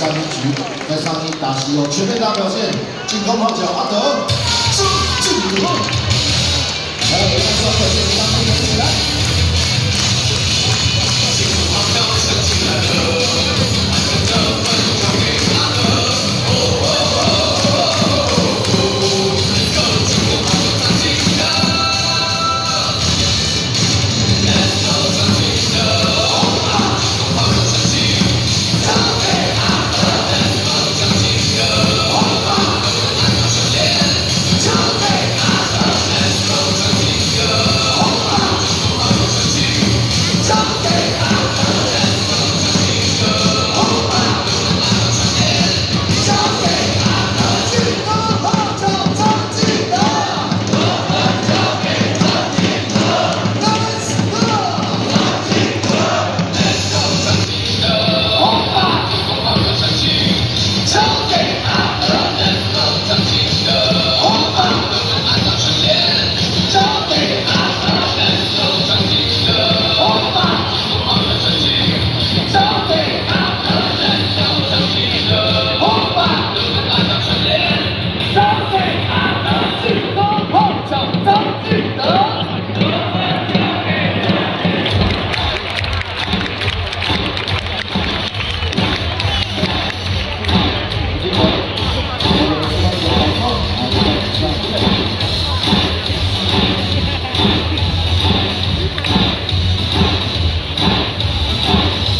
上一局，在上一打西有全面大表现，进攻好角阿德，进进攻，